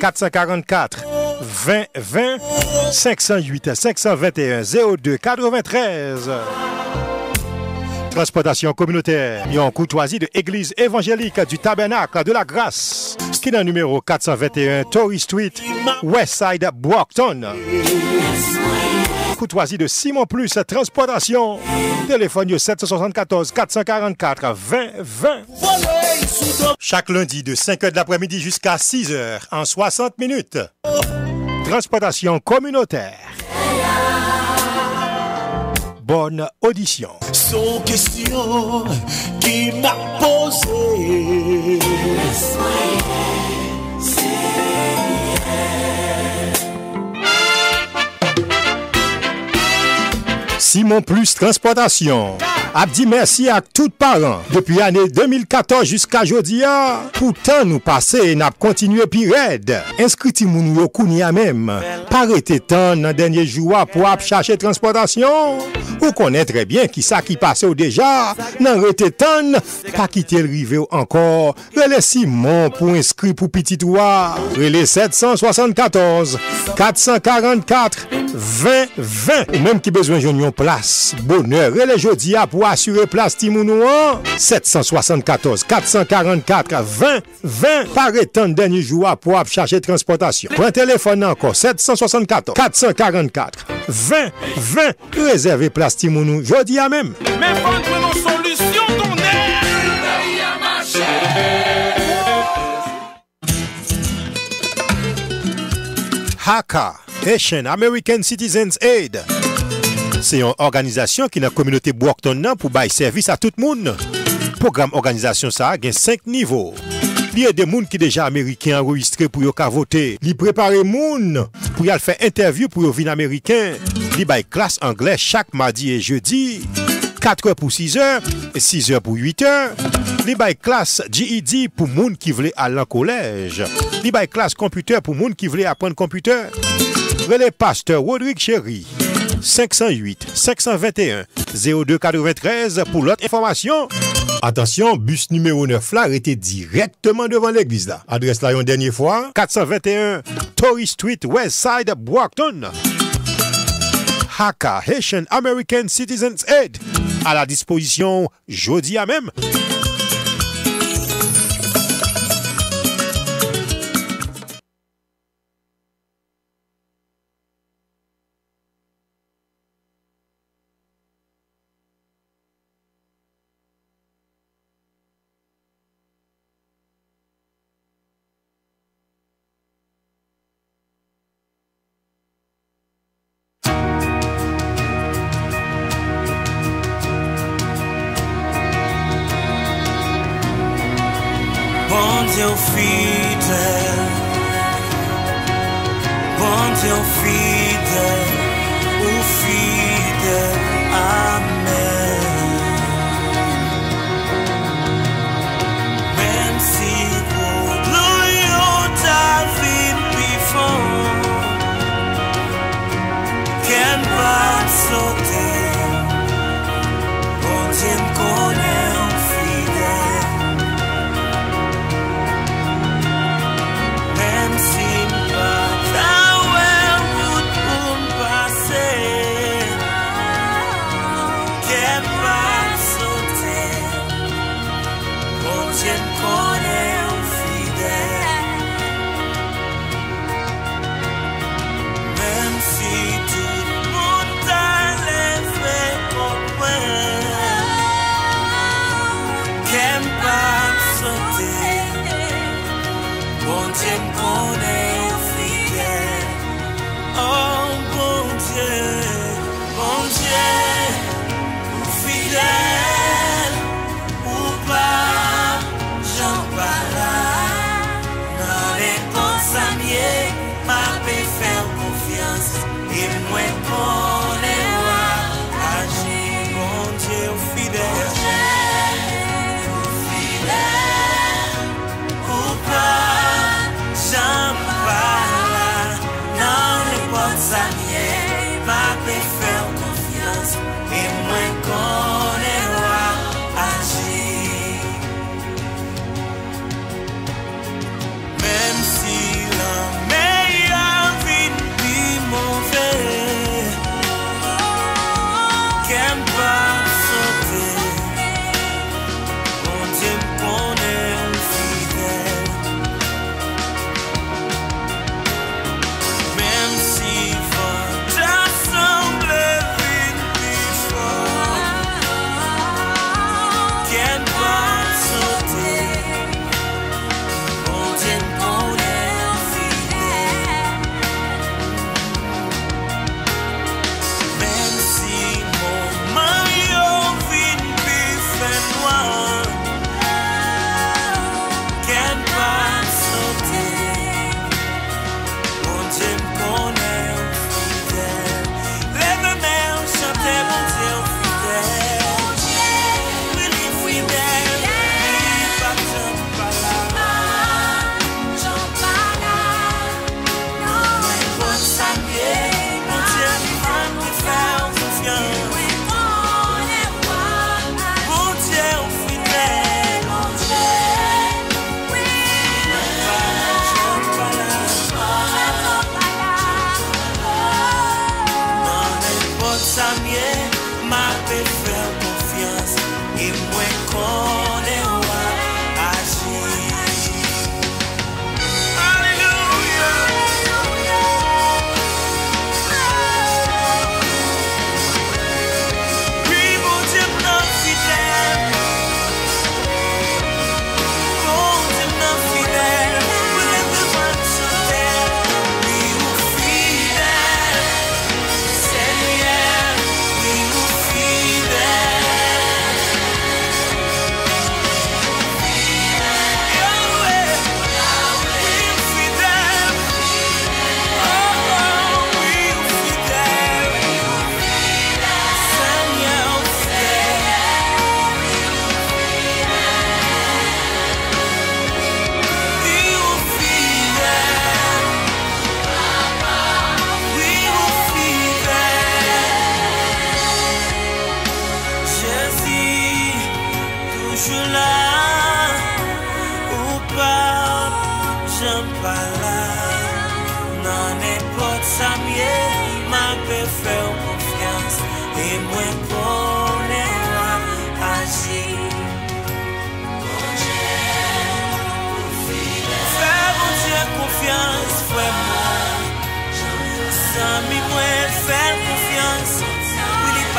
444 20 20 508 521 02 93 Transportation communautaire et en courtoisie de l'Église évangélique du Tabernacle de la Grâce, qui numéro 421 Torrey Street, Westside, Brockton. Courtoisie de Simon Plus Transportation. Téléphone 774 444 20 20. Chaque lundi de 5h de l'après-midi jusqu'à 6h en 60 minutes. Transportation communautaire. Bonne audition. Son question qui m'a posé. Simon Plus Transportation. ap di mersi ak tout paran. Depi ane 2014 jiska jodi a, poutan nou pase en ap kontinue pi red. Inskriti moun yo kouni a mem. Parete tan nan denye jouwa pou ap chache transportasyon. Ou konen trebyen ki sa ki pase ou deja, nan rete tan, pa kite l rive ou ankor. Rele Simon pou inskri pou pitit wwa. Rele 774 444 2020. Ou menm ki bezwen joun yon plas. Boner, rele jodi a pou pour assurer place Timounouan? 774 444 20 20. Paraît temps dernier jour pour chercher transportation. Point téléphone encore 774 444 20 20. Réservez place Timounou. Jodi à même. Mais nos solutions qu'on HACA, Haitian American Citizens Aid. Se yon organizasyon ki nan kominote Bouakton nan pou bay servis a tout moun. Program organizasyon sa gen 5 nivou. Li e de moun ki deja Ameriken enregistre pou yo ka vote. Li prepare moun pou yal fe interview pou yo vin Ameriken. Li bay klas Anglè chak mardi e jeudi. 4 pou 6 heures, 6 heures pou 8 heures. Li bay klas GED pou moun ki vle al an kolej. Li bay klas komputer pou moun ki vle apren komputer. Rele Pasteur Rodrigue Chéry. 508 521 0293 pour l'autre information. Attention, bus numéro 9 là était directement devant l'église là. Adresse là une dernière fois 421 Torrey Street Westside Brockton. HACA Haitian American Citizens Aid à la disposition jeudi à même.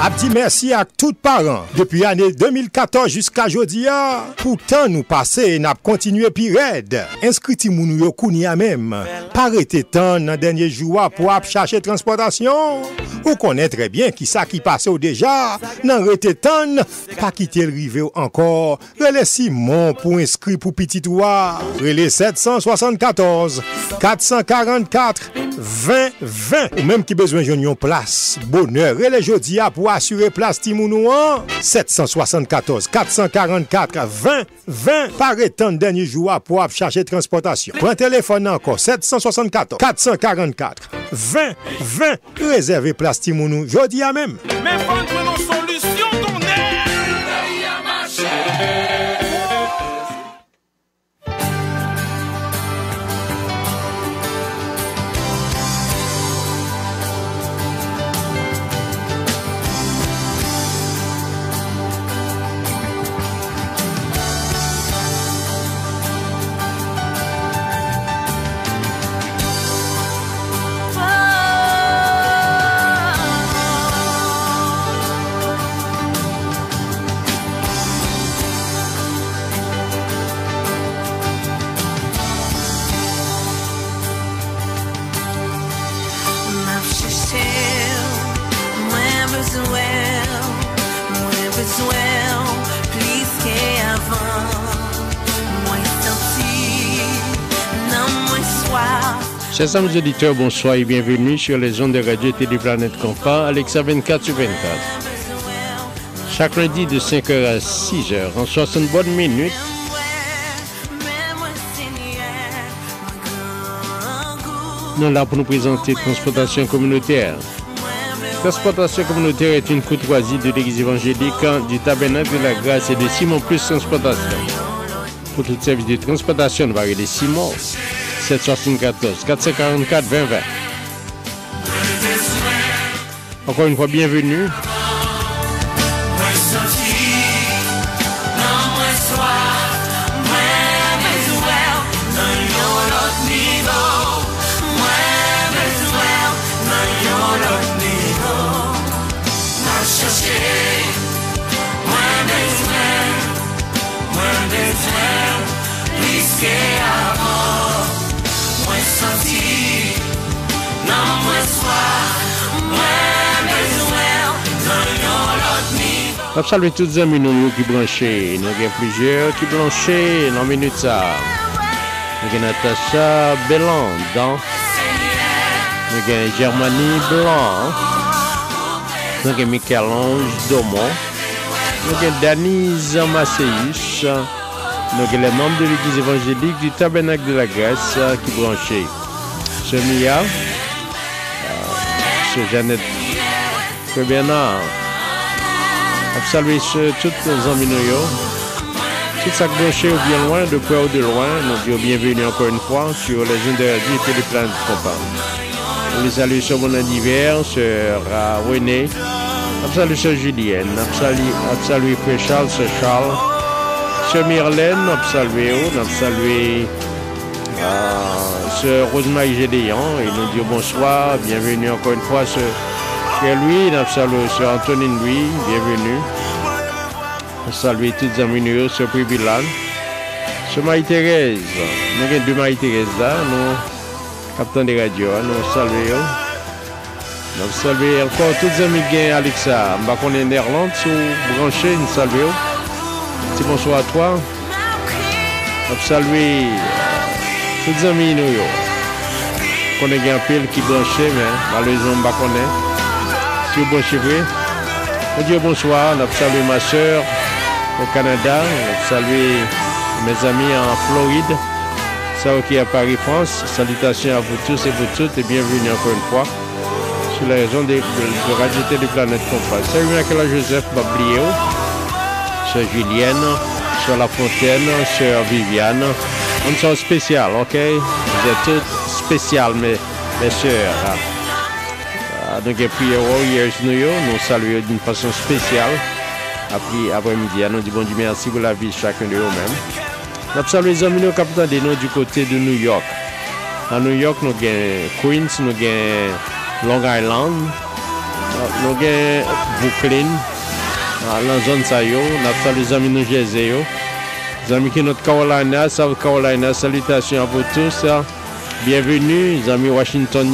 Ap di mersi ak tout paran, depi ane 2014 jiska jodi ya, poutan nou pase en ap kontinue pi red. Inskriti moun yo kouni ya mem, parete tan nan denye jouwa pou ap chache transportasyon, ou konen trebyen ki sa ki pase ou deja, nan rete tan, pa kite l rive ou ankor, rele Simon pou inskri pou pitit wwa, rele 774-444-2020. ou menm ki bezwen joun yon plas, bonheur, rele jodi ya pou asure plas timounouan. 774 444 2020 pare tan denye joua pou ap chache transportasyon. Pren telefon ankor 774 444 2020 rezerve plas timounou jodi a mem. Mais solutions Chers amis auditeurs, bonsoir et bienvenue sur les ondes de radio et télé Planète Compas, Alexa 24 sur 24. Chaque lundi de 5h à 6h, en 60 bonnes minutes, nous là pour nous présenter Transportation communautaire. Transportation communautaire est une courtoisie de l'église évangélique du tabernacle de la grâce et de Simon Plus Transportation. Pour tout service de transportation, nous allons de Simon 774 444 2020. Encore une fois, bienvenue. Senti Nan mwen swaf Mwen bezwen Nan yon lot nivou Je salue tous les amis nous qui branchés. Nous avons plusieurs qui branchés dans minute ça. Nous avons Natacha Bélan dans. Nous avons Germanie Blanc. Nous avons Michel-Ange Domont. Nous avons Danise Masséus. nous avons les membres de l'église évangélique du Tabernacle de la Grèce euh, qui branchaient. Ce Mia, ce Jeannette Très Bernard, a salué tous nos amis tout ça branché ou bien loin, de près ou de loin, nous disons bienvenue encore une fois sur les ondes et les de compas. On les salue sur mon anniversaire, sur René, on salue sur Julienne, salue Frère Charles, sur Charles, sur Myrlène, on salue, salue sur Rosemary Gédéon, et nous disons bonsoir, bienvenue encore une fois sur Louis, on salue sur Antonine Louis, bienvenue. Salve tout zami nou yo se privilan. Se Marie-Thérèse, nou gen dwe Marie-Thérèse da, nou kapitan de radyo, nou salve yo. Nou salve ankon tout zami gen Alexa, mba konen Nerland sou branche, nou salve yo. Ti bonso a toa. Nou salve tout zami nou yo. Konen gen apel ki branche, men, malouzman mba konen. Si yo branche vwe. Nou diyo bonsoir, nou salve ma sèr. au Canada. Salut mes amis en Floride. Ça qui à Paris, France. Salutations à vous tous et vous toutes et bienvenue encore une fois sur la raison de, de, de Radio des Planètes Compass. Salut à Joseph Bablio, Sœur Julienne, sur La Fontaine, Sœur Viviane. On sont spécial, ok? Vous êtes tous spécial, mes, mes soeurs. Ah, donc, et puis, Warriors nous, nous saluons d'une façon spéciale. Après, après-midi, nous disons bon Dieu merci pour la vie de chacun de vous-même. Nous saluons les amis, nous capitaine de nous du côté de New York. À New York, nous avons Queens, nous avons Long Island, nous avons Brooklyn. Ah, dans la zone, ça nous saluons les amis, nous, Jersey. Amis qui sont Carolina, South Carolina, salutations à vous tous. Bienvenue, les amis Washington.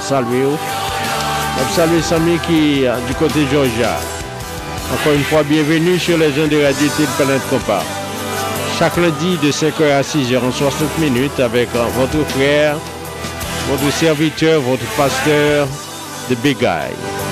Salut. Salut les amis qui du côté de Georgia. Encore une fois, bienvenue sur les jeunes de Radio Planète Compas. Chaque lundi de 5h à 6h en 60 minutes avec euh, votre frère, votre serviteur, votre pasteur, The Big Guy.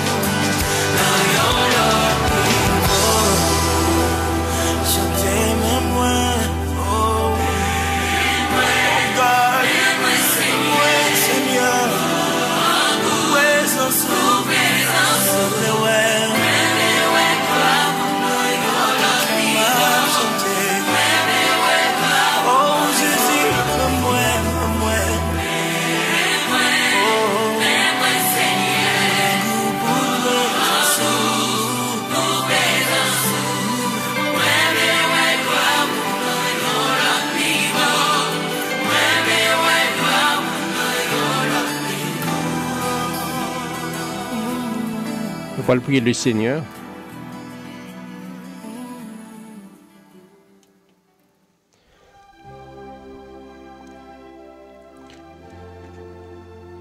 On va le prier le Seigneur.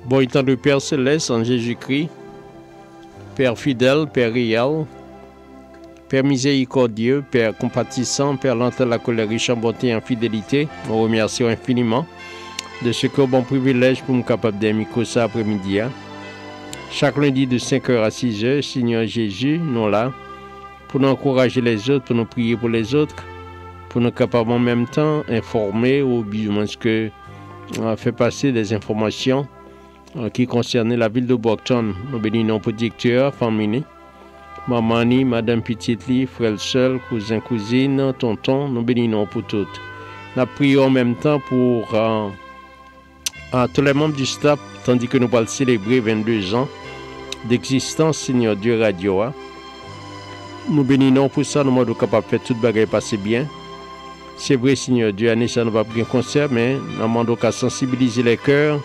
Bon étant de Père céleste en Jésus-Christ, Père fidèle, Père réel, Père miséricordieux, Père compatissant, Père lent à la colère, riche en bonté et en fidélité, nous remercions infiniment de ce que bon privilège pour nous capable d'aimer ça après-midi. Hein. Chaque lundi de 5h à 6h, Seigneur Jésus, nous là, pour nous encourager les autres, pour nous prier pour les autres, pour nous capables en même temps informer ou bien ce que on fait passer des informations euh, qui concernent la ville de Brockton. Nous bénissons directeur, famille, maman, madame petite frère seul, cousin, cousine, tonton, nous bénissons pour toutes. Nous prions en même temps pour euh, tous les membres du staff, tandis que nous allons célébrer 22 ans d'existence, Seigneur Dieu Radio. Hein. Nous bénissons pour ça, nous sommes capables de faire toute bagaille passer bien. C'est vrai, Seigneur Dieu, année ça ne va bien concert, mais nous demandons qu'à sensibiliser les cœurs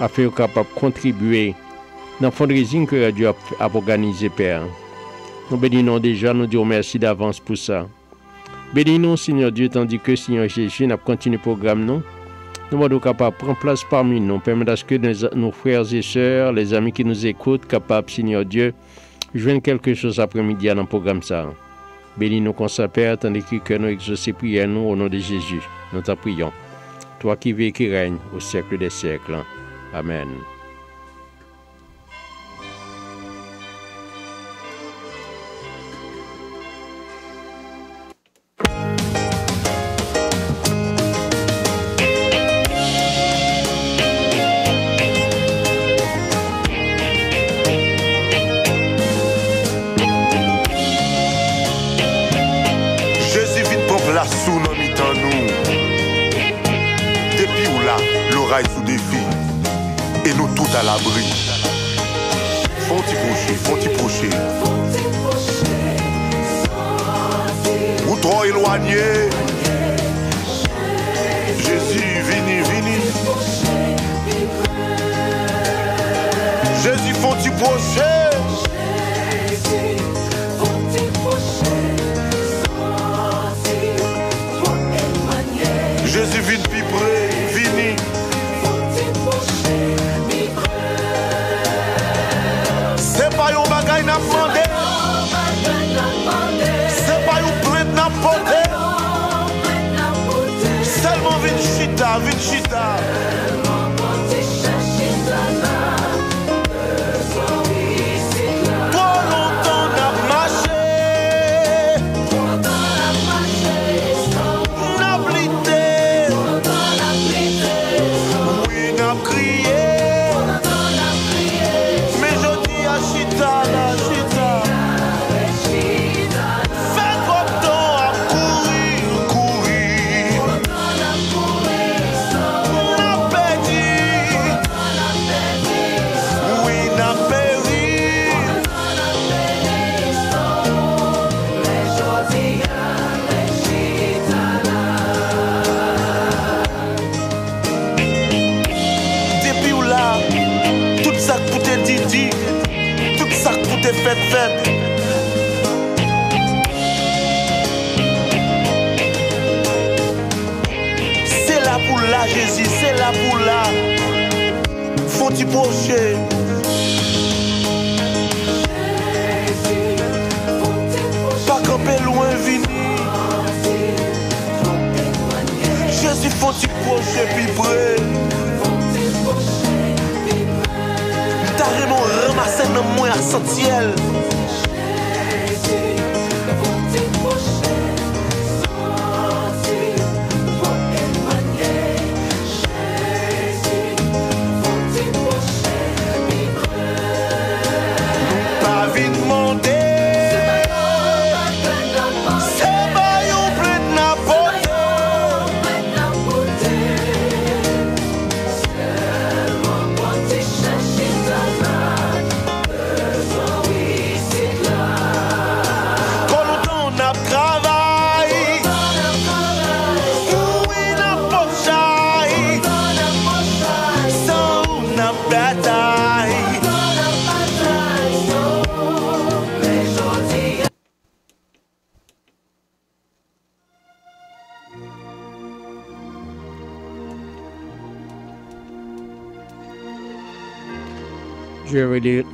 afin d'être capable de contribuer dans le fundraising que Radio a, organisé, Père. Nous bénissons déjà, nous disons merci d'avance pour ça. Bénissons, Seigneur Dieu, tandis que, Seigneur Jésus, nous continué le programme, nous. Nous sommes capables de prendre place parmi nous, permettre à ce que nos, frères et sœurs, les amis qui nous écoutent, capables, Seigneur Dieu, joignent quelque chose après-midi dans le programme ça. Bénis nous comme ça, Père, tandis que nous exaucons prières nous au nom de Jésus. Nous t'en prions. Toi qui vis et qui règnes au siècle des siècles. Amen.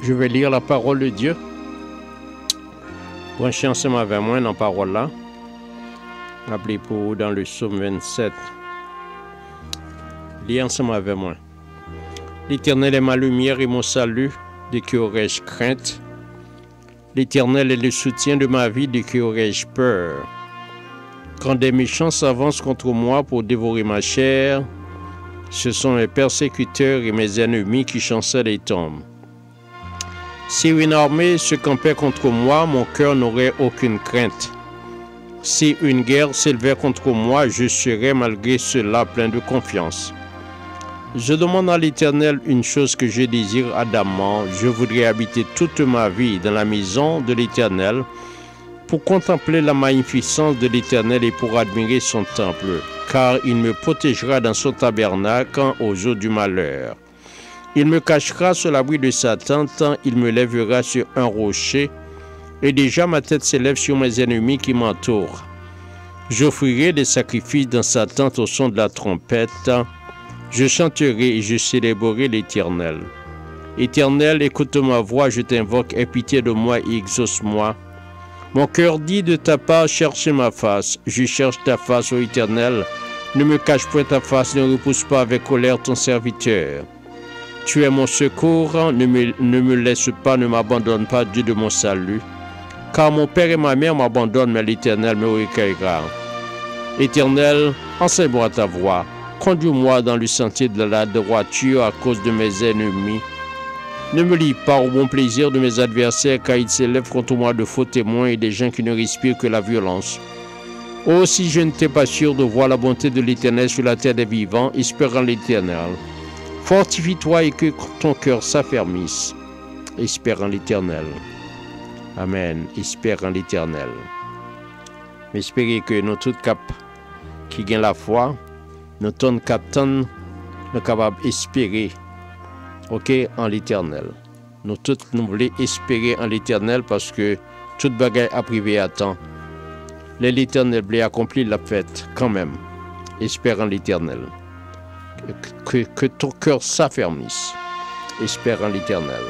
Je vais lire la parole de Dieu. Branchez ensemble avec moi dans la parole là. Appelez pour vous dans le psaume 27. Lisez ensemble avec moi. L'Éternel est ma lumière et mon salut, de qui aurais-je crainte? L'Éternel est le soutien de ma vie, de qui aurais-je peur? Quand des méchants s'avancent contre moi pour dévorer ma chair, ce sont mes persécuteurs et mes ennemis qui chancellent et tombent. Si une armée se campait contre moi, mon cœur n'aurait aucune crainte. Si une guerre s'élevait contre moi, je serais malgré cela plein de confiance. Je demande à l'Éternel une chose que je désire ardemment. Je voudrais habiter toute ma vie dans la maison de l'Éternel pour contempler la magnificence de l'Éternel et pour admirer son temple, car il me protégera dans son tabernacle au jour du malheur. Il me cachera sous l'abri de sa tente, il me lèvera sur un rocher, et déjà ma tête s'élève sur mes ennemis qui m'entourent. J'offrirai des sacrifices dans sa tente au son de la trompette. Je chanterai et je célébrerai l'Éternel. Éternel, écoute ma voix, je t'invoque, aie pitié de moi et exauce-moi. Mon cœur dit de ta part, cherche ma face. Je cherche ta face, ô Éternel. Ne me cache point ta face, ne repousse pas avec colère ton serviteur. Tu es mon secours, ne me, laisse pas, ne m'abandonne pas, Dieu de mon salut. Car mon père et ma mère m'abandonnent, mais l'Éternel me recueillera. Éternel, enseigne-moi ta voix. Conduis-moi dans le sentier de la droiture à cause de mes ennemis. Ne me lie pas au bon plaisir de mes adversaires, car ils s'élèvent contre moi de faux témoins et des gens qui ne respirent que la violence. Oh, si je n'étais pas sûr de voir la bonté de l'Éternel sur la terre des vivants, espérant l'Éternel. Fortifie-toi et que ton cœur s'affermisse, espérant l'Éternel. Amen, espérant l'Éternel. Espérez que nous tous cap qui gagnent la foi, nous tous captons, nous capables d'espérer, ok, en l'Éternel. Nous tous nous voulons espérer en l'Éternel parce que toute bagaille a privé à temps. L'Éternel voulait accomplir la fête quand même. Espère en l'Éternel. Que, ton cœur s'affermisse. Espère en l'Éternel.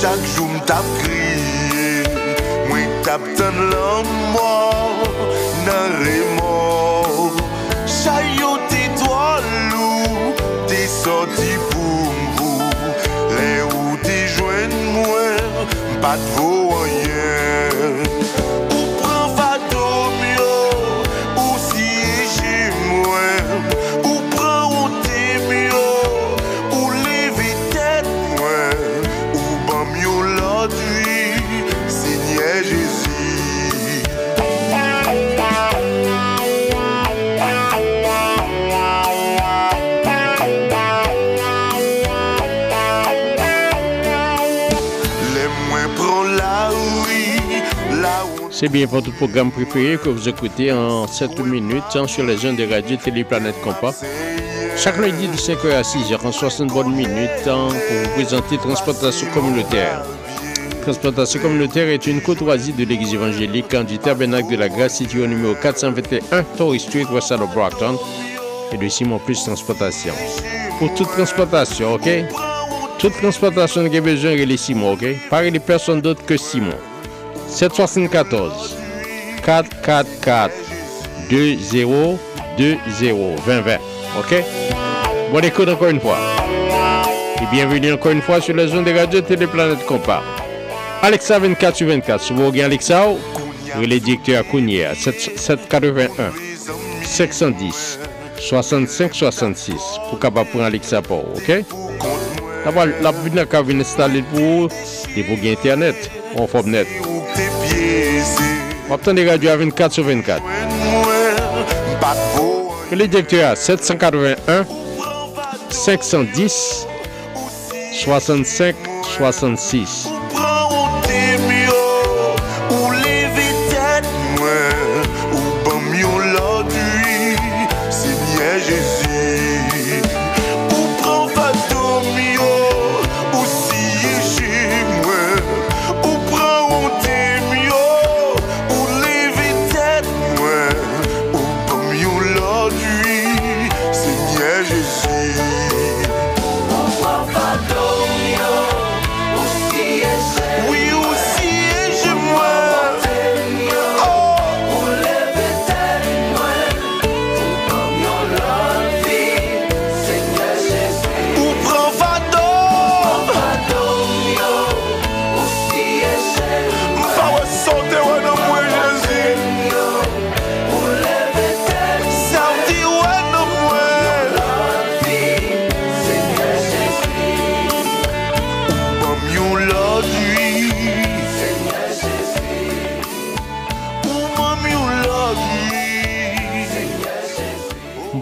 Chaque jour m'tap crié, moi t'ap tan nan remords. Pas de vaut rien. C'est bien votre programme préféré que vous écoutez en 7 minutes hein, sur les ondes de radio Téléplanète Compas. Chaque lundi de 5h à 6h en 60 bonnes minutes hein, pour vous présenter Transportation communautaire. Transportation communautaire est une courtoisie de l'Église évangélique hein, du Tabernacle de la Grâce situé au numéro 421 Torrey Street, West of Brockton et de Simon Plus Transportation. Pour toute transportation, ok? Toute transportation qui a besoin les Simon, ok? Parlez de personne d'autre que Simon. 774-444-2020-2020. Ok Bonne écoute encore une fois. Et bienvenue encore une fois sur la zone de radio Téléplanète Compa. Alexa 24 sur 24. Si vous regardez Alexa, vous le directeur à Kounia. 781 510 65 66 pour capable prendre Alexa pour OK La venue qu'à venir installer pour vous et pour internet On forme net. Obtient des radios à 24 sur 24. moi, pas de vaut Que les directeurs à 781 510 65 66.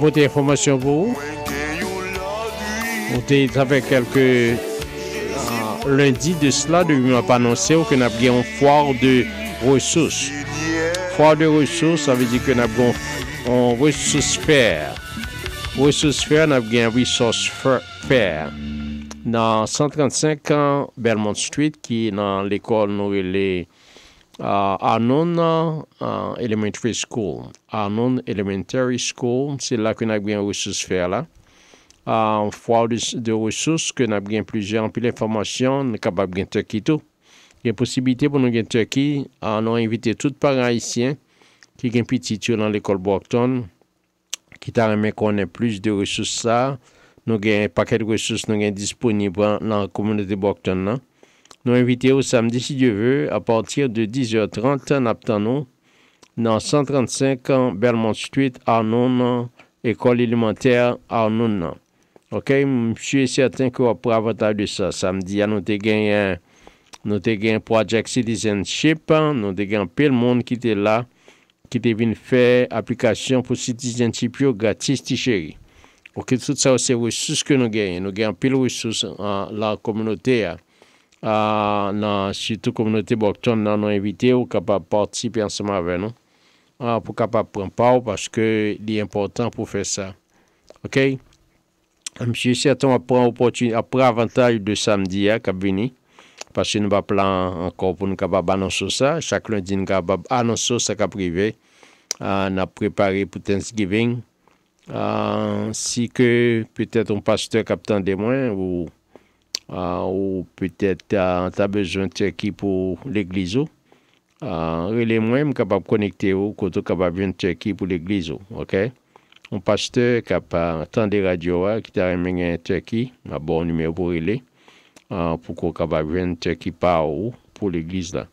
Pour des informations pour vous, on était avec quelques euh, lundi de cela, de m'a annoncé que nous avons une foire de ressources. Foire de ressources, ça veut dire que nous avons un ressource fair. Ressource fair, nous avons un resource fair. Dans 135 ans, Belmont Street, qui est dans l'école nous relais Ah, uh, Anon uh, ah, Elementary School. Anon Elementary School, se la ke nap gen resous fer la. Uh, fwa de, de resous ke nap gen plijan, pi l'informasyon, kapap gen Turki tou. Gen posibite pou nou gen Turki, anon invite tout para Haitien ki gen piti tou nan l'ekol Bouakton, ki ta remen konen plus de resous sa, nou gen paket resous nou gen disponibwa nan komunite Bouakton nan. Nous invitons au samedi, si Dieu veut, à partir de 10h30 en Aptanon, dans 135 ans, Belmont Street, Arnon, école élémentaire Arnon. Ok, je suis certain qu'on pourra avantage de ça. Samedi, nous avons gagné Nou te gen Project Citizenship, nou te gen pel moun ki te la, ki te vin fè aplikasyon pou Citizenship yo gratis ti cheri. Ok, tout sa ou se resous ke nou gen, nou gen pel resous la komunote ya. Nan sitou kominote Bokton nan nou evite ou kapap partisipe ansama ave nou uh, pou kapap prenpa ou paske li important pou fe sa ok? Msye certain apren apre avantaj de samdi ya kap vini paske nou pa plan ankon pou nou kapap anonso sa chak lundi nou kapap anonso sa kap prive uh, nan prepare pou Thanksgiving. Si ke petet ou pasteur kap tan de mwen ou Uh, ou peut-être ah, uh, an ta bezwen te ekip ou ah, l'egliz ou, uh, rele mwen m kapap konekte ou koto kapap ven te ekip ou l'egliz ou, ok? Un pasteur kapap tan de radyo a ki ta remen gen te ekip, a bon nume pou rele, pou ko kapap ven te ekip a ou pou l'egliz la.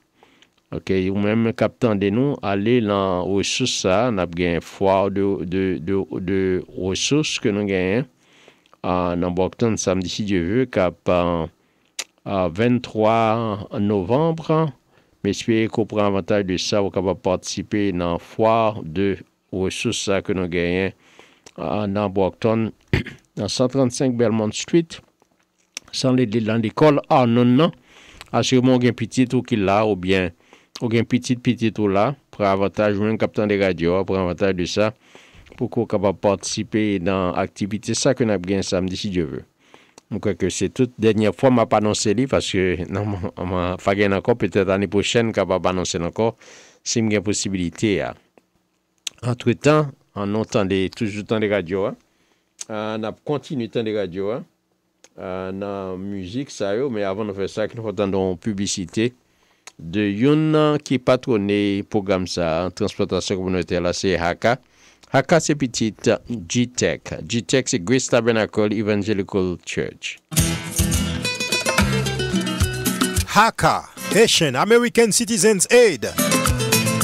Ok, ou menm kap tan de nou, ale lan resous sa, nap gen fwa de, de, de, de resous ke nou gen, uh, nan Bokton samdi si Dieu veut kap uh, 23 novembre. Mesye ko pran avantaj de sa wak ap ap nan foire de resous sa ke nou genyen nan Bokton nan 135 Belmont Street. San lè lè lan l'ekol anon nan asyremon gen pitit ou ki la ou bien ou gen pitit pitit ou la pran avantaj ou men kapten de radio pran avantaj de sa pou kou kapap patisipe nan aktivite sa ke nap gen samdi si Diyo ve. Mwen kwa ke se tout denye fwa m ap anonseli, paske nan m fagen anko, petet ane pou chen kapap anonsen anko, si m gen posibilite ya. Antre tan, an non tan de, toujou tan de radyo, an ap kontinu tan de radyo, an. Uh, nan muzik sa yo, men avan nou fe sa ki nou fotan don publicite de yon nan ki patrone program sa an transportasyon komunite la se Haka Akasye Petit, G-Tech. G-Tech se Grace Tabernacle Evangelical Church. HACA, Haitian American Citizens Aid.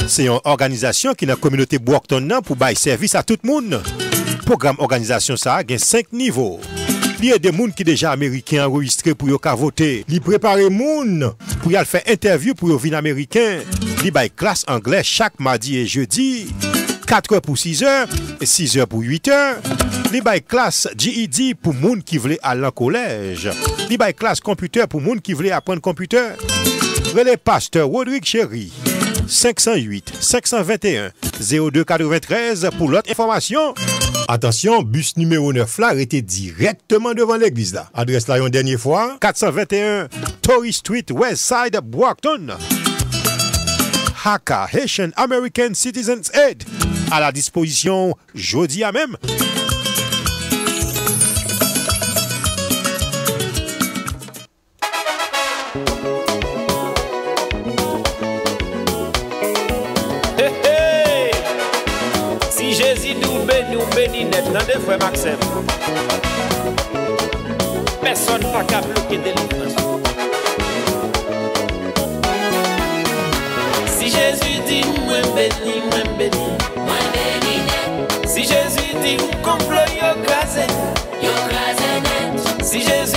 Se yon organizasyon ki nan kominote Bouakton nan pou bay servis a tout moun. Program organizasyon sa gen 5 nivou. Li e de moun ki deja Ameriken enregistre pou yo ka vote. Li prepare moun pou yal fe interview pou yo vin Ameriken. Li bay klas Angle chak madi e jeudi. 4 heures pour 6 heures et 6 heures pour 8 heures. Les bail classe GED pour moun qui voulait aller en collège. Les bail classe computer pour moun qui voulait apprendre computer. Relais pasteur Rodrigue Chéry. 508 521 0293 pour l'autre information. Attention, bus numéro 9 là était directement devant l'église là. Adresse là une dernière fois 421 Torrey Street, West Side, Brockton. HACA, Haitian American Citizens Aid, à la disposition jeudi à même. Hey. Si Jésus nous bénit, nous bénit net, dans des frères Maxime. Personne n'a qu'à bloquer délivrance. Si Jésus dit, moi béni, moi béni. Si Jésus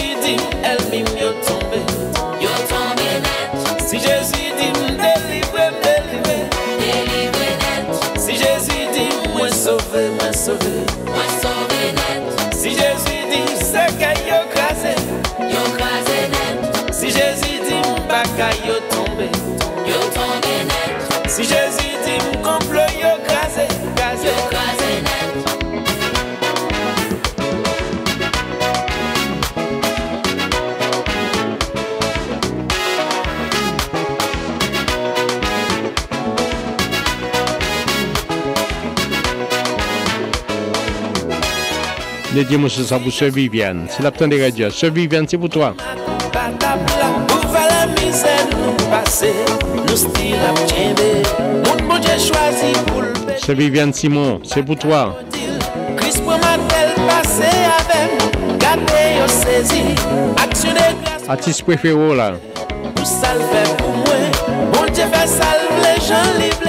le bénir. Sœur Viviane Simon, c'est pour toi. Christ pour ma telle passé avec, gardez yo saisi, action de grâce Artiste préféré là. pour salver pour moi. Bon Dieu fait salver les gens livrés,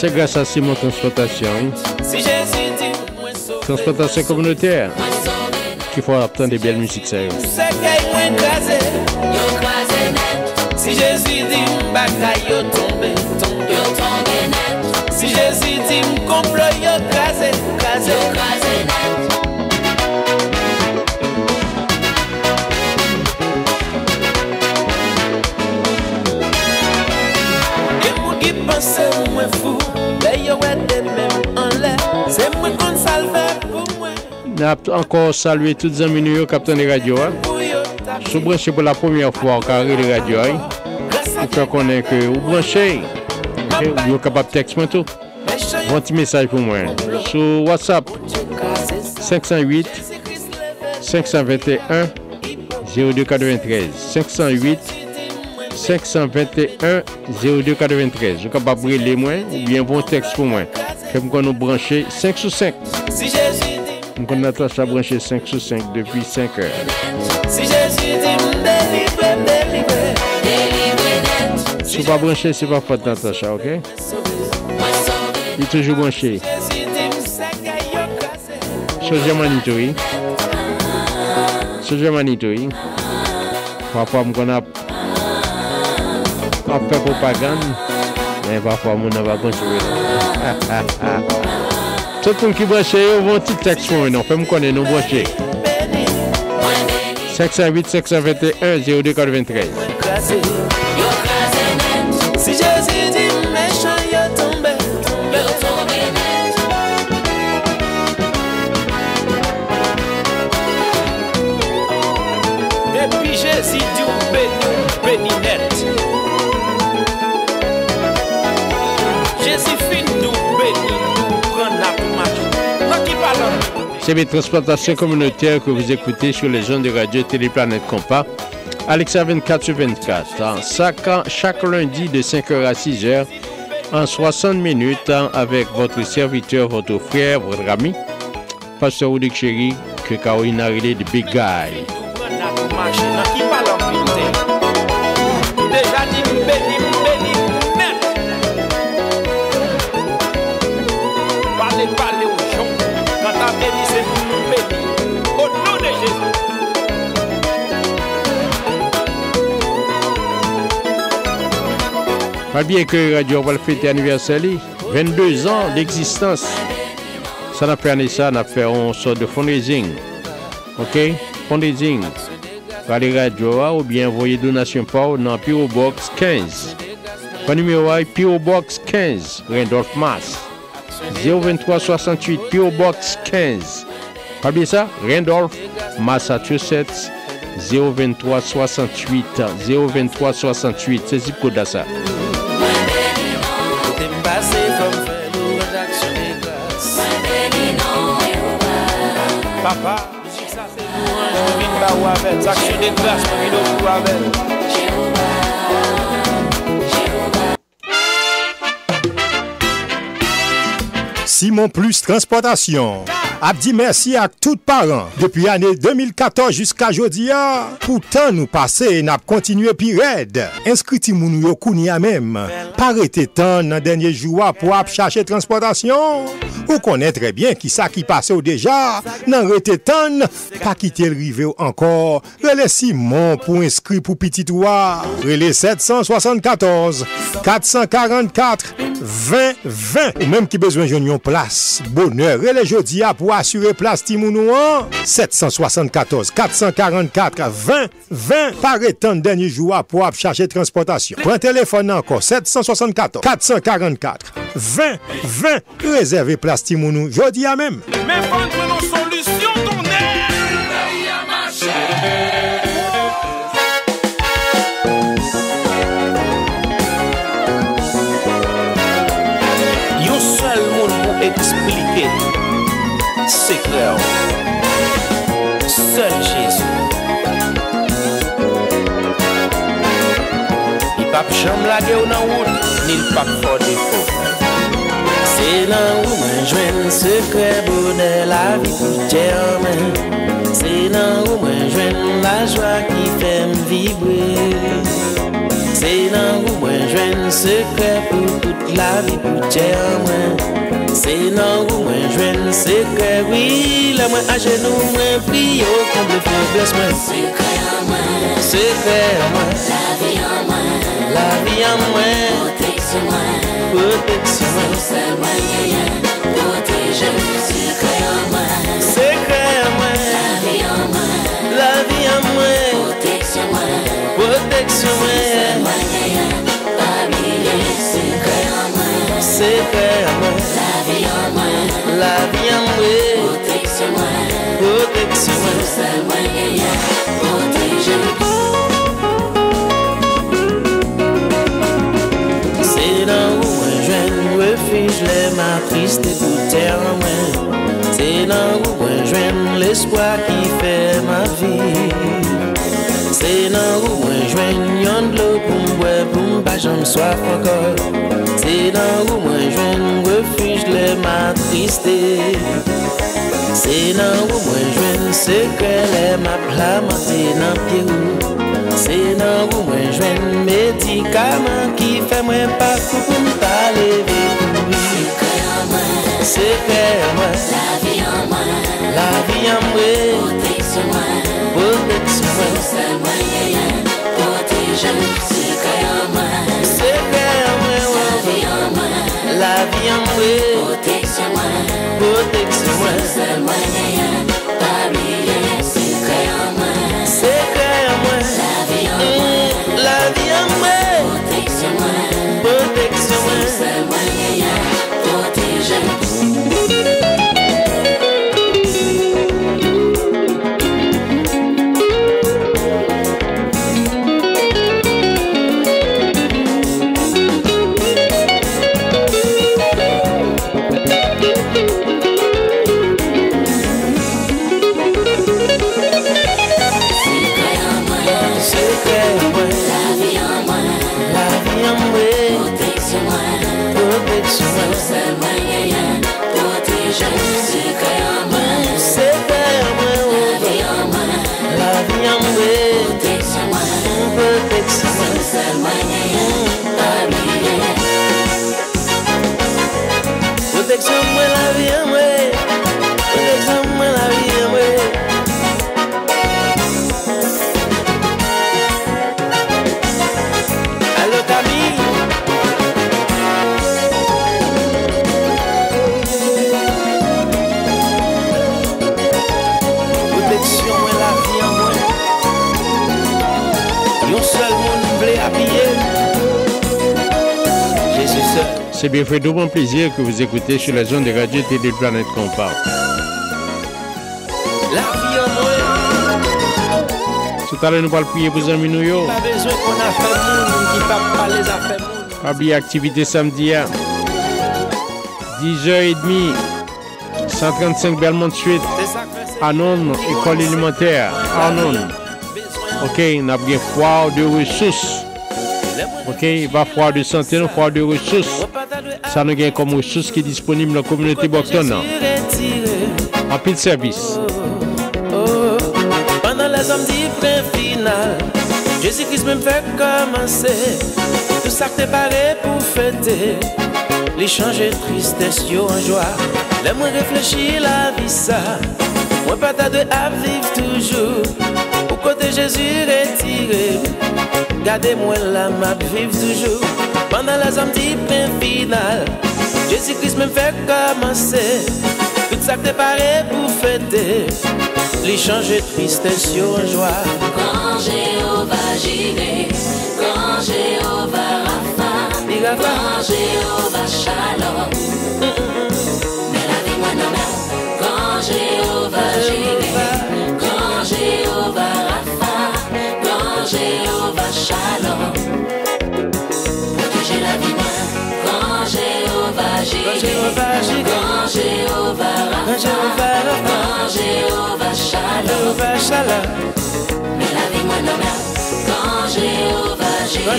C'est grâce à Simon Transportation, transportation communautaire, qu'il faut obtenir des belles musiques sérieuses. Si Jésus dit bataille, Nap ankor salwe tout zanmine yo kapten de radyo an. Sou branche pou la pwemye fwa akare de radyo an. Ou kwa konen ke ou branche, yo kapap tekst mwen tou. Vant ti mesaj pou mwen. Sou WhatsApp 508 521 0293 508 521 0293 Ou kapap brele mwen ou bien bon tekst pou mwen. Kèm kon nou branche 5 sous 5. Mwen kon natas sa branche 5 sous 5 depi 5 or. Sou pa branche, se pa fote natas sa, ok? Y toujou branche. Soje manito yi. Soje manito yi. Papa mwen kon ap ap pe propagande. Men papa mwen ap ap konsuwe la. Tout moun ki branche yo, voun ti teks moun nou, fè m konen nou branche. 508-621-0293 C'est communautaires que vous écoutez sur les zones de radio Téléplanète Compas. Alexa 24 sur 24. hein. Chaque, lundi de 5h à 6h en 60 minutes avec votre serviteur, votre frère, votre ami, Pasteur Oudik Chéri, que Caroline de Big Guy. Pas bien que Radio va le fêter anniversaire, li. 22 ans d'existence. Ça n'a fait ça, on a fait une sorte de fundraising. OK? Fundraising. Par les ah, ou bien envoyer donation par dans Box 15. Pas numéro PO Box 15, Randolph Mass. 023 68 PO Box 15. Pas bien ça? Randolph, Massachusetts. 023 68 023 68 c'est zip code ça. papa. Mouzik sa se louan Mou vin ba ou avel Saksyon de glas mou vin ou avel Jehova Jehova Simon Plus Transportation. ap di mersi ak tout paran. Depi ane 2014 jiska jodi a, pou tan nou pase en ap kontinue pi red. Inskriti moun yo kouni a mem. Parete tan nan denye jouwa pou ap chache transportasyon. Ou konen trebyen ki sa ki pase ou deja, nan rete tan, pa kite l rive ou ankor. Rele Simon pou inskri pou pititwa. Rele 774 444 20 20 ou menm ki bezwen joun yon plas. Boner, rele jodi a pou pour assurer place Timounouan. 774 444 20 20. Paraît temps dernier jour pour ap chercher transportation. Prends téléphone encore 774 444 20 20. Réservez place Timounou jodi a même. Mais solutions, ton. pap chanm lage ou nan wout, ni l pap fò defo. Se nan ou mwen jwen sekre bonè la vi ki jè an men, se nan ou mwen jwen la jwa ki fèm vibre. Se nan ou mwen jwen sekre pou tout la vi ki jè an men, Se nan ou mwen jwen, se kre wile mwen A jenou mwen priyo, kon de febles mwen. Se kre an mwen, se kre an mwen. La vi an mwen. La vie en moi, protection moi, protection moi. seul moyen, protéger. Secret en moi, Secret en moi, la vie en moi, la vie en moi, protection moi, protection moi. moyen, pas oublier. Secret en moi, Secret en moi, la vie en moi, la vie en moi, protection moi, protection moi. seul moyen, protéger. C'est pi jlem apris te koute an mwen Se nan ou mwen jwen l'espoi ki fe ma vi Se nan ou mwen jwen yon dlo pou mwe pou mba jom swaf ankor Se nan ou mwen jwen refuj l'em apris te Se nan ou mwen jwen sekre l'em aplamante nan pye ou Se nan ou mwen jwen medikaman ki fe mwen pa kou pou mta leve moi, Secret en moi, la vie en moi, la vie en moi, protection moi, protection moi. seul moyen, protéger. Secret en moi, Secret en moi, la ouais. vie en moi, la vie en moi, protection moi, protection moi. seul moyen, pas oublier. Secret en moi, Secret en moi, la vie en moi, Mm, la vie en moi, protection C'est bien fait d'autant plaisir que vous écoutez sur la zone de radio Télé Planète Compas. Tout à l'heure, nous allons prier pour amis nous. Pas besoin qu'on a fait monde qui pas parler affaires monde Pas oublier activité samedi à 10h30, 135 Belmont c'est Anon, école élémentaire, Anon. Ok, on a bien foire de ressources. Ok, pas foire de santé, foire de ressources. Ça nous gagne comme ressources qui est disponible dans la communauté Bocton. En pile service. Pendant les hommes du final, Jésus-Christ me fait commencer. Tout ça que paré pour fêter. Les changer tristesse en joie? Moi réfléchir la vie ça. Moi pas t'as de à vivre toujours. Au côté Jésus retiré. Gardez-moi la map vivre toujours. Pendant les hommes du plein final, Jésus-Christ me fait commencer. Tout ça que paré pour fêter. Les changer tristesse en joie. Quand Jéhovah Jireh, quand Jéhovah Rapha. quand Jéhovah Shalom. Shalom. Protéger la vie moi quand Jéhovah Jireh. quand Jéhovah Quand Rapha, quand Jéhovah Shalom. Mais la vie moi mais quand Jéhovah Jireh. quand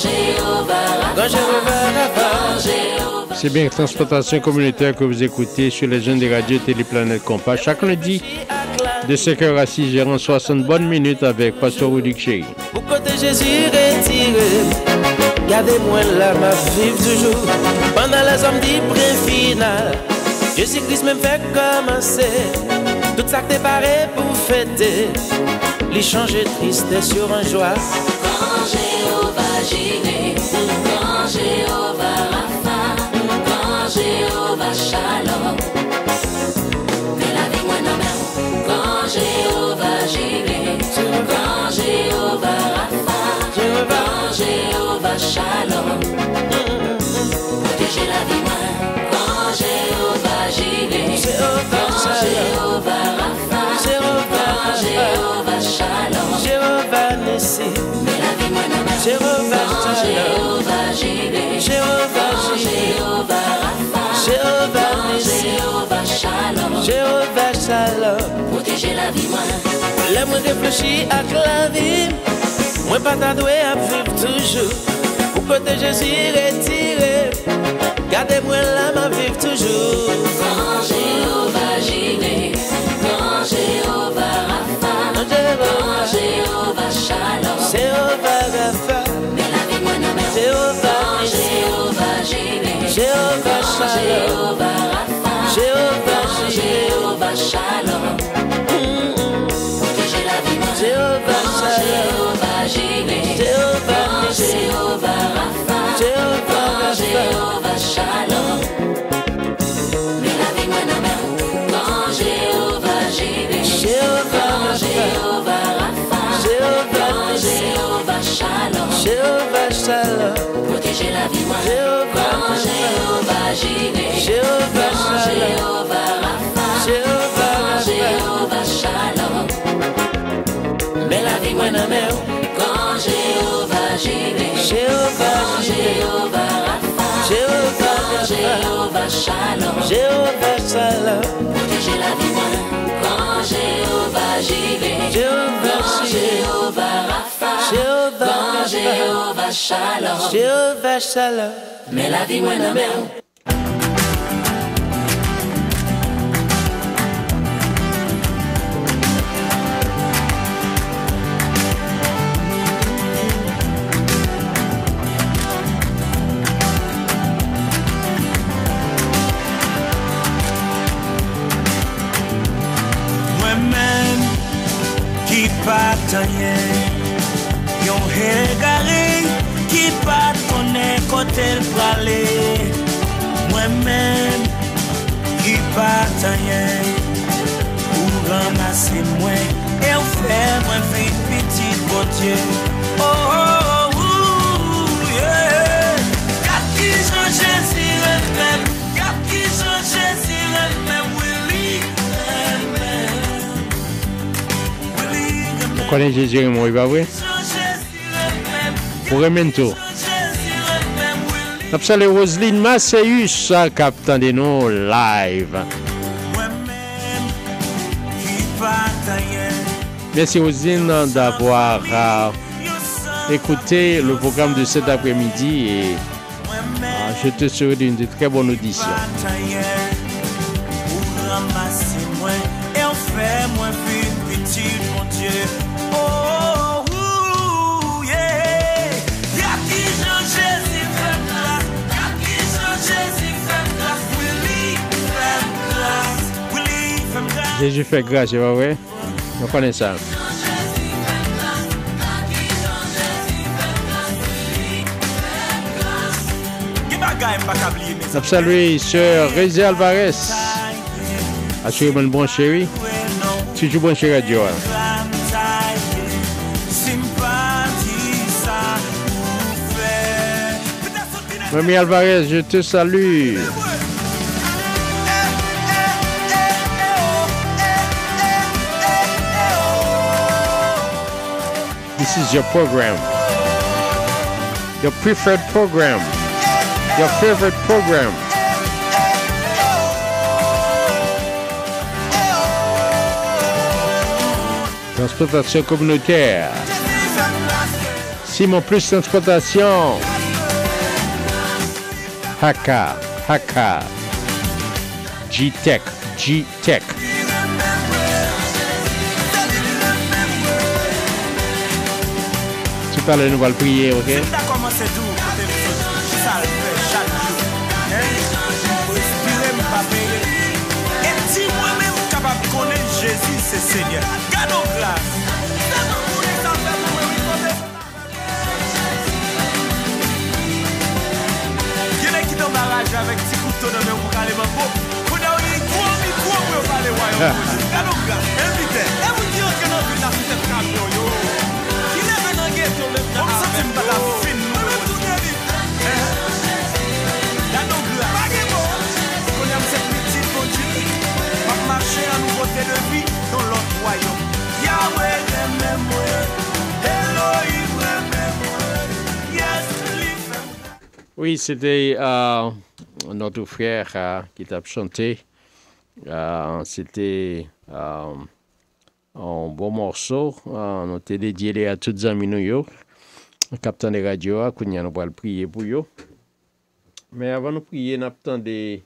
Jéhovah Quand Jéhovah C'est bien Transportation communautaire que vous écoutez sur les jeunes de radio Téléplanète Compas. Chaque lundi, de 5h à 6 gérant 60 bonnes minutes avec Pasteur Rudy. Pour côté Jésus retiré. Gardez-moi là, ma vive toujours. Pendant du prix final, Jésus-Christ me fait commencer. Tout ça que t'es paré pour fêter. Les changer tristesse sur un joie. Quand Jéhovah Jireh, quand Jéhovah Rapha, quand Jéhovah Shalom. Jireh, quand Jéhovah Rapha, quand Jéhovah Shalom. Protéger la vie moi quand Jéhovah Jéhovah quand. Jéhovah Rapha, quand. Jéhovah Shalom. Jéhovah Nissi, Mais la vie moi non Jéhovah Shalom. Jéhovah Jéhovah quand Jéhovah Rapha, Jéhovah Shalom. Jéhovah Shalom. Protéger la vie moi. Là, moi réfléchis à la vie. Moi, pas t'adoué à vivre toujours. Pour côté Jésus retiré. Gardez-moi là, ma vivre toujours. Quand Jéhovah Jireh, quand Jéhovah Rapha, Quand Jéhovah, Shalom. Jéhovah Rapha, Mais la vie moi non mais Jéhovah quand Jéhovah Jireh, Jéhovah Shalom, Jéhovah Jéhovah Shalom. Protéger la vie. Jéhovah Shalom, Jéhovah Jireh, Jéhovah Jéhovah Rapha, Jéhovah Jéhovah Shalom. Mais la vie moi non quand Jéhovah Jireh, Jéhovah Jéhovah Rapha, Jéhovah Jéhovah Shalom. Jéhovah Shalom, Protéger la vie moi. Jéhovah Jéhovah Jireh, Jéhovah Shalom, moi mais Quand Jéhovah Jireh, Jéhovah Jéhovah Rapha, Jéhovah Jéhovah Shalom. Jéhovah Shalom, Protéger la vie moi. Quand Jéhovah Jireh, Jéhovah Jéhovah Rapha, Jéhovah Jéhovah Shalom. Jéhovah Shalom. Mais la vie moi mais pa tanye Yon hel gare Ki pa konen kote l prale. Mwen men Ki pa tanye Ou ramase mwen. E ou fe mwen fe yon piti potye Oh oh oh yeah. Kat ki janje si le mwen Kat ki janje si le mwen Connaissez Jésus moi, pas vrai Pour Nous saluons Roselyne Masséus, capitaine de nous live. Merci Roselyne d'avoir euh, écouté le programme de cet après-midi et euh, je te souhaite une très bonne audition. Jésus fait grâce, c'est pas vrai On connaît ça. Saluons Sœur Rézi Alvarez. Assurément bon chéri. Toujours bon chéri Radio. Mamie Alvarez, je te salue. This is your program. Your preferred program. Your favorite program. Transportation communautaire. Simon Plus Transportation. Haka, Haka. G-Tech, G-Tech. tout à l'heure, nous allons prier, ok? Si tu as commencé tout, tu ça le fait chaque jour. Pour inspirer mon papa. Et si moi-même capable de connaître Jésus, c'est Seigneur. Garde en place. Avèk ti koutou nan mè ou pou kaleman pou Pou nan ou yi kou an mi kou an pou yo pale wanyon Gado glas, evite E mou diyo ke nan vè nan fite pram yo yo Oui, c'était euh, notre frère euh, qui t'a chanté. Euh, c'était un bon morceau. Euh, On a dédié à tous les amis New York. Captain de radio, nous allons prier pour eux. Mais avant de prier, nous attendons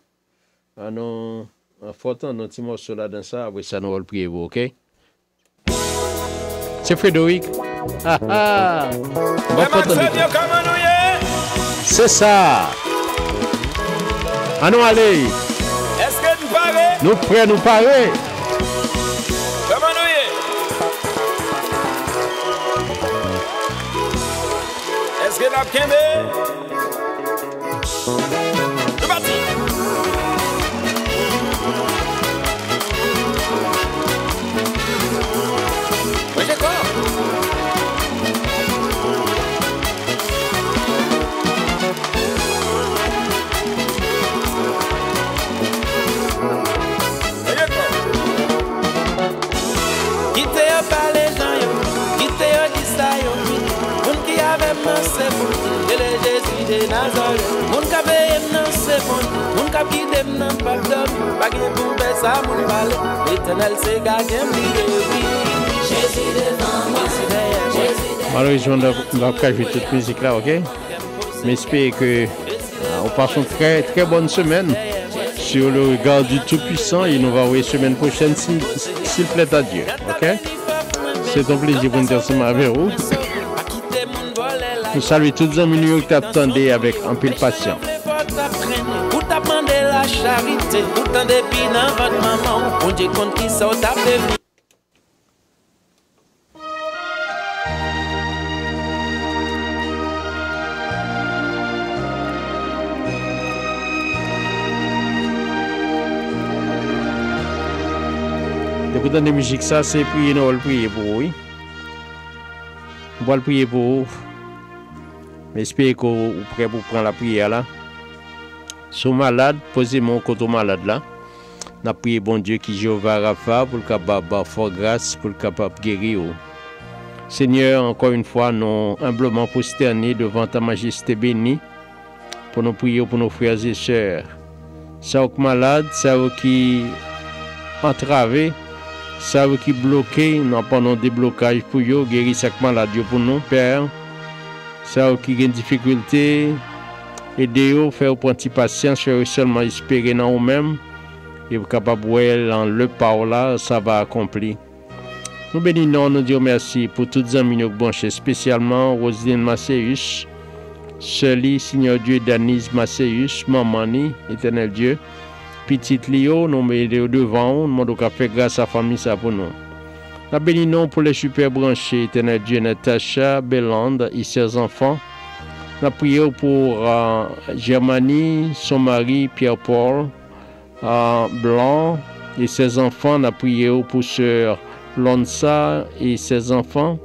euh, un petit morceau là dans ça. Après ça, nous allons prier vous, ok? C'est Frédéric. Ah ah! Bon c'est ça! Allons aller! Nous prêts, nous parler! Est? Est-ce Malheureusement, on va pas toute musique là, ok? Mais j'espère que euh, on passe une très très bonne semaine sur le regard du Tout-Puissant et nous va voir semaine prochaine s'il plaît à Dieu, ok? C'est un plaisir pour nous dire ensemble avec vous. Nous saluons tous les amis qui attendaient avec un peu de patience. Charité, ou t'en dépit dans votre maman. On dit compte qui sort t'a devenu. Depuis dans la musique, ça, c'est prier, nous allons prier pour vous, oui. On va le prier pour vous. Mais j'espère que vous êtes prêts pour prendre la Sou malade, pose moun koto malade la. Na priye bon Diyo ki Jehova Rafa pou l kapab ba for grase pou l kapab geri yo. Seigneur, ankon yon fwa nou humbleman posterni devan ta majeste beni pou nou priyo pou nou fryaz e sèr. Sa wak malade, sa wak ki antrave, sa wak ki bloke, nan panon deblokaj pou yo, geri sak malade yo pou nou, Père. Sa wak ki gen difikultè, a des difficultés, aidez-vous, faire prendre patience, faire seulement espérer dans vous-même, et vous capable de voir dans le par là, ça va accomplir. Nous bénissons, nous disons merci pour toutes les amis qui branchés, spécialement Roselyne Macéus, Soli, Seigneur Dieu, Danise Macéus, Mamani, éternel Dieu, Petite Lio, nous mettons devant, nous demandons qu'à faire grâce à la famille ça pour nous. Nous bénissons pour les super branchés, éternel Dieu, Natacha, Belande et ses enfants. Nous prions pour euh, Germanie, son mari, Pierre-Paul, euh, Blanc et ses enfants. Nous prions pour sœur Lonsa et ses enfants.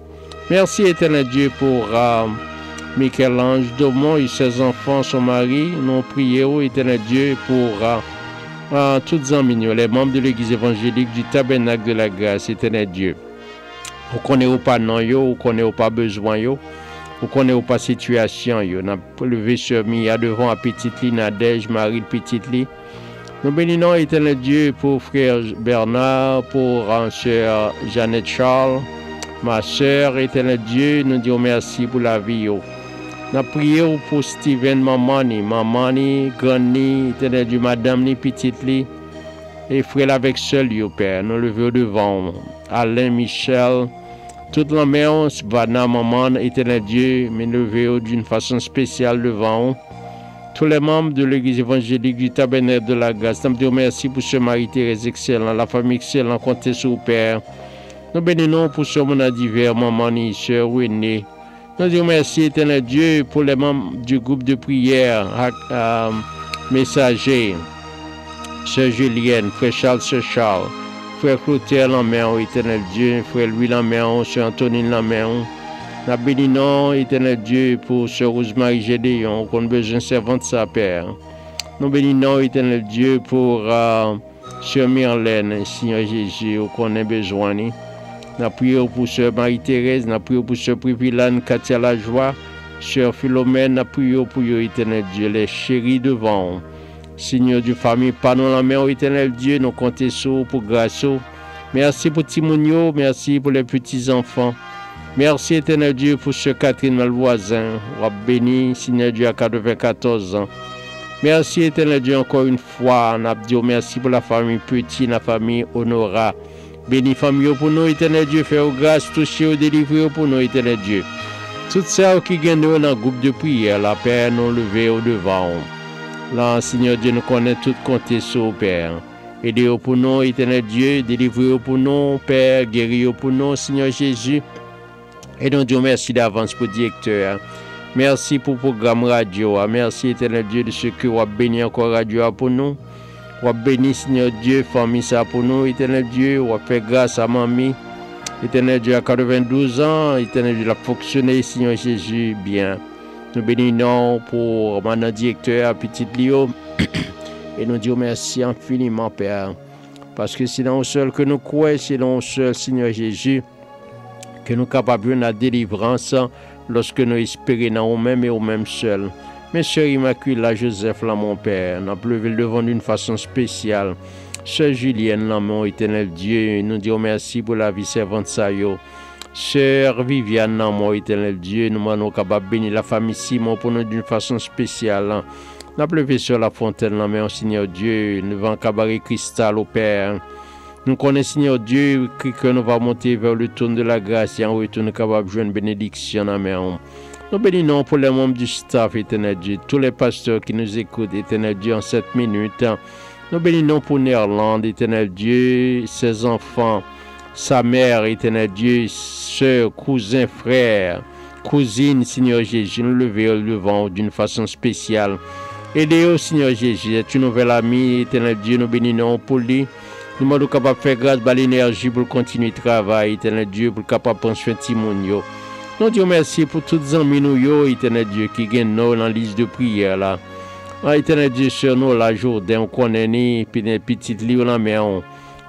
Merci, éternel Dieu, pour euh, Michel-Ange Domont et ses enfants, son mari. Nous prions, éternel Dieu, pour euh, euh, toutes les les membres de l'église évangélique du tabernacle de la grâce, éternel Dieu. Vous connaissez pas non yo, vous connaissez pas besoin yo, vous connaissez pas situation yo. N'a levé sur Mia devant à petite lit, Nadège, Marie de petite lit. Nous bénissons éternel Dieu pour frère Bernard, pour sœur Jeannette Charles, ma sœur éternel Dieu, nous disons merci pour la vie. Nous prions pour Steven Mamani, Mamani, Granny, éternel Dieu, Madame ni petite li, et frère avec seul Père, nous levons devant Alain Michel, toute la mère, Svana Maman, éternel Dieu, mais levez d'une façon spéciale devant eux. tous les membres de l'Église évangélique du Tabernacle de la Grâce. Nous te remercions pour ce mari Thérèse excellent, la famille excellente, comptez sur Père. Nous bénissons pour ce monde divers, maman, ni sœur, René. Nous te remercions, éternel Dieu, pour les membres du groupe de prière, messager, sœur Julienne, frère Charles, sœur Charles, frère Clotaire, la main, éternel Dieu, frère Louis, la main, sœur Antonine, la main. Nous bénissons, éternel Dieu, pour ce Rosemary Gédéon, qu'on a besoin de servante sa Père. Nous bénissons, éternel Dieu, pour euh, Sœur Myrlène, Seigneur Jésus, qu'on a besoin. Nous prions pour Sœur Marie-Thérèse, nous prions pour Sœur Privilane, Katia Lajoie, Sœur Philomène, nous prions pour éternel Dieu, les chéris devant. Seigneur du famille, pardon la main, éternel Dieu, nous comptons sur pour grâce. Merci pour Timonio, merci pour les petits-enfants. Merci éternel Dieu pour ce Catherine Malvoisin, roi béni, Seigneur Dieu à 94 ans. Merci éternel Dieu encore une fois, Nabdio, merci pour la famille Petit, la famille Honora. Béni famille pour nous, éternel Dieu, faire grâce, toucher, délivrer pour nous, éternel Dieu. Toutes celles qui gagnent dans le groupe de prière, la Père nous lever au devant. Là, Seigneur Dieu, nous connaît tout compter sur Père. Aidez-nous pour nous, éternel Dieu, délivrez-nous pour nous, Père, guéris-nous pour nous, Seigneur Jésus. Et nous disons merci d'avance pour le directeur. Merci pour le programme radio. Merci, éternel Dieu, de ce que vous béni encore radio pour nous. Vous béni, Seigneur Dieu, famille ça pour nous, éternel Dieu. Vous fait grâce à mamie. Éternel Dieu, à 92 ans, éternel Dieu, a fonctionné, Seigneur Jésus, bien. Nous bénissons pour mon directeur, petit Léo. Et nous disons merci infiniment, Père. Parce que c'est dans le seul que nous croyons, c'est dans le seul, Seigneur Jésus, que nous sommes capables de la délivrance lorsque nous espérons dans nous-mêmes et nous-mêmes seuls. Mes sœurs Immaculée, Joseph, là, mon Père, nous pleuvé devant d'une façon spéciale. Sœur Julienne, là, mon éternel Dieu, nous disons merci pour la vie servante ça, yo. Sœur Viviane, mon éternel Dieu, nous sommes capables de bénir la famille Simon pour nous d'une façon spéciale. Nous pleuvé sur la fontaine, mais Seigneur Dieu, nous devons cabaret cristal au Père. Nous connaissons, Seigneur Dieu, que nous va monter vers le tour de la grâce et en retour, nous capable de jouer une bénédiction. Nous bénissons pour les membres du staff, éternel Dieu, tous les pasteurs qui nous écoutent, éternel Dieu, en cette minute. Nous bénissons pour Néerlande, éternel Dieu, ses enfants, sa mère, éternel Dieu, soeur, cousin, frère, cousine, Seigneur Jésus, nous levons le vent d'une façon spéciale. Aidez-nous, Seigneur Jésus, est une nouvelle amie, éternel Dieu, nous bénissons pour lui. Nous sommes capables de faire grâce à l'énergie pour continuer le travail, éternel Dieu, pour capable de prendre soin de. Nous disons merci pour tous les amis, nous, éternel Dieu, qui gagnent dans la liste de prière là. Ah, éternel Dieu, sur nous, la journée, on connaît ni petite livre la maison.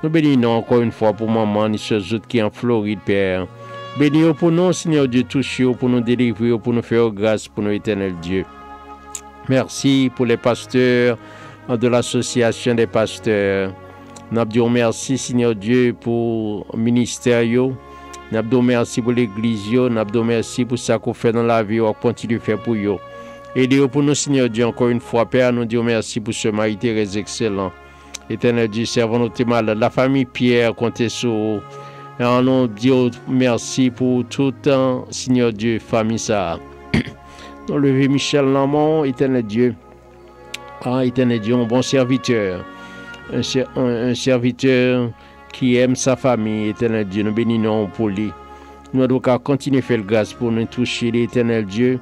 Nous bénissons encore une fois pour maman, ni ceux autres qui en Floride, Père. Bénis pour nous, Seigneur Dieu, toucher pour nous délivrer, pour nous faire grâce pour nous, éternel Dieu. Merci pour les pasteurs de l'association des pasteurs. Nous merci, Seigneur Dieu, pour le ministère. Nous merci pour l'église. Nous merci pour ce qu'on fait dans la vie. On continue de faire pour eux. Aidez-nous pour nous, Seigneur Dieu, encore une fois, Père. Nous disons merci pour ce mari très excellent. Éternel Dieu, servons nos malades. La famille Pierre, comptez sur. Et nous disons merci pour tout temps, Seigneur Dieu, famille ça. Nous levons Michel Lamont, éternel Dieu. Ah, éternel Dieu, un bon serviteur un, serviteur qui aime sa famille, éternel Dieu. Nous bénissons pour lui. Nous devons continuer à faire grâce pour nous toucher l'éternel Dieu.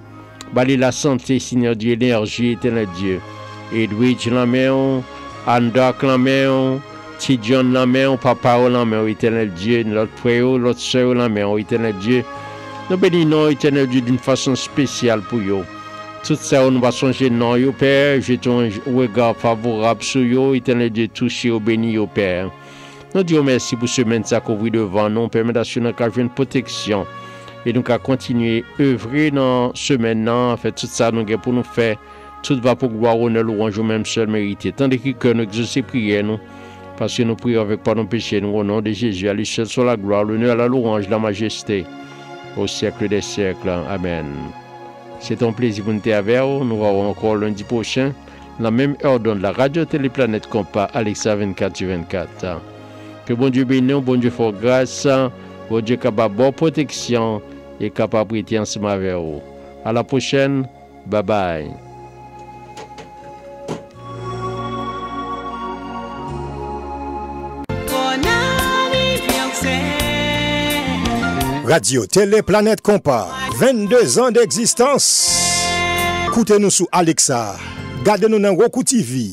Bali la santé, Seigneur Dieu, l'énergie, éternel Dieu. Edwidge la Andak la main, Tidjon la main, Papa la main, éternel Dieu. Notre frère, notre soeur la main, éternel Dieu. Nous bénissons, éternel Dieu, d'une façon spéciale pour eux. Tout ça, on va songer non, yo Père. Jetons un regard favorable sur yo. Éternel Dieu, touché au béni, yo Père. Nous disons merci pour ce semaine ça couvrir devant nous. Permet d'assurer qu'à une protection. Et nous à continuer à œuvrer dans ce semaine En fait, tout ça, nous pour nous faire. Tout va pour gloire, honneur, louange, ou même seul mérité. Tandis que nous exaucer prière, nous. Parce que nous prions avec pardon péché, nous, au nom de Jésus. À lui seul soit la gloire, l'honneur, la louange, la majesté. Au siècle des siècles. Amen. C'est un plaisir pour nous avec vous. Nous verrons encore lundi prochain, la même heure dans la radio Téléplanète Compas, Alexa 24 sur 24. Que bon Dieu bénisse, bon Dieu fasse grâce, bon Dieu capable bonne protection et capable de ensemble avec vous. À la prochaine. Bye bye. Radio Télé Planète Compa. 22 ans d'existence. Écoutez-nous sous Alexa. Gardez-nous dans Roku TV.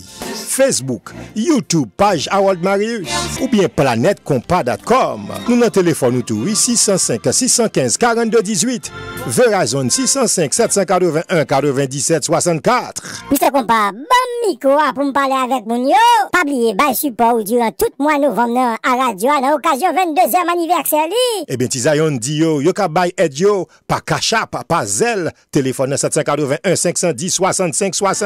Facebook, YouTube, page Harold Marius ou bien planètecompas.com. Nous dans téléphone nous tout 605 615 42 18. Verizon 605 781 97 64. Mr. Compa, bon micro ah, pour me parler avec mon yo. Pas oublier, bye support durant tout mois novembre à radio à l'occasion 22e anniversaire li. Eh bien, Tizayon dit yo, yo ka bay aide yo, pa kachap, pa zel, téléphone 781 510 65 60.